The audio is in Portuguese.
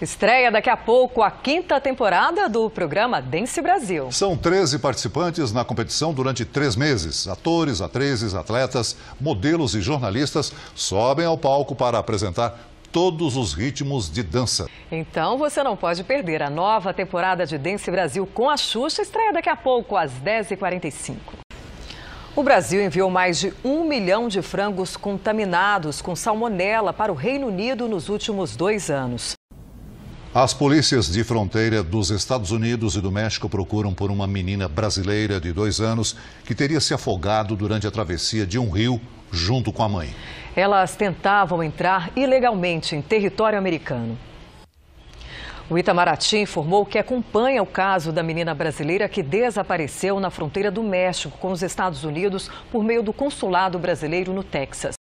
Estreia daqui a pouco a quinta temporada do programa Dance Brasil. São 13 participantes na competição durante três meses. Atores, atrizes, atletas, modelos e jornalistas sobem ao palco para apresentar todos os ritmos de dança. Então você não pode perder a nova temporada de Dance Brasil com a Xuxa. Estreia daqui a pouco às 10h45. O Brasil enviou mais de um milhão de frangos contaminados com salmonela para o Reino Unido nos últimos dois anos. As polícias de fronteira dos Estados Unidos e do México procuram por uma menina brasileira de dois anos que teria se afogado durante a travessia de um rio junto com a mãe. Elas tentavam entrar ilegalmente em território americano. O Itamaraty informou que acompanha o caso da menina brasileira que desapareceu na fronteira do México com os Estados Unidos por meio do consulado brasileiro no Texas.